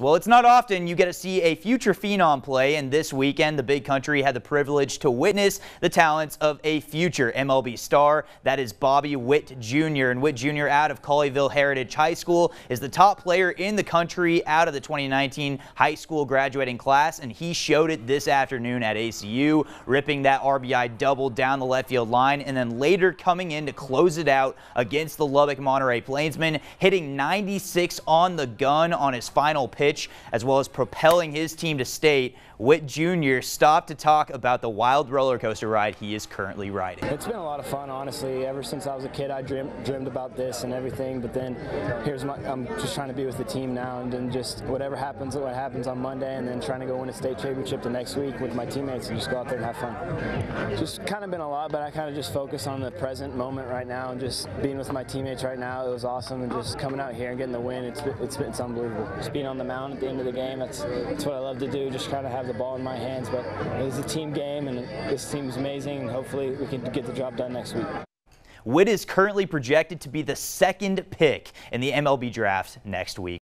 Well, it's not often you get to see a future phenom play, and this weekend the big country had the privilege to witness the talents of a future MLB star. That is Bobby Witt Jr. And Witt Jr. out of Colleyville Heritage High School is the top player in the country out of the 2019 high school graduating class, and he showed it this afternoon at ACU, ripping that RBI double down the left field line, and then later coming in to close it out against the Lubbock Monterey Plainsmen, hitting 96 on the gun on his final pitch pitch, as well as propelling his team to state. Witt Jr. stopped to talk about the wild roller coaster ride he is currently riding. It's been a lot of fun, honestly. Ever since I was a kid, I dreamed, dreamed about this and everything. But then here's my, I'm just trying to be with the team now, and then just whatever happens, what happens on Monday, and then trying to go win a state championship the next week with my teammates and just go out there and have fun. Just kind of been a lot, but I kind of just focus on the present moment right now and just being with my teammates right now. It was awesome, and just coming out here and getting the win. It's it's, it's unbelievable. Just being on the mound at the end of the game. That's that's what I love to do. Just kind of have the ball in my hands. But it was a team game, and this team is amazing, and hopefully we can get the job done next week. Witt is currently projected to be the second pick in the MLB draft next week.